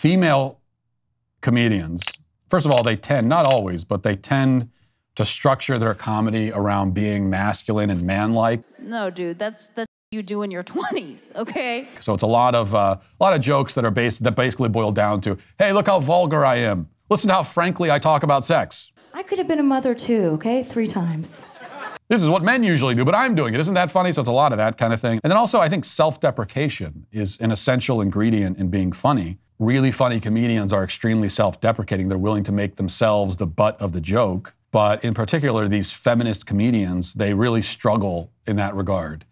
female comedians, first of all, they tend, not always, but they tend to structure their comedy around being masculine and manlike. No, dude, that's that's you do in your 20s, okay? So it's a lot of uh, a lot of jokes that are based that basically boil down to, "Hey, look how vulgar I am. Listen to how frankly I talk about sex." I could have been a mother too, okay? Three times. This is what men usually do, but I'm doing it. Isn't that funny? So it's a lot of that kind of thing. And then also, I think self deprecation is an essential ingredient in being funny. Really funny comedians are extremely self deprecating. They're willing to make themselves the butt of the joke. But in particular, these feminist comedians, they really struggle in that regard.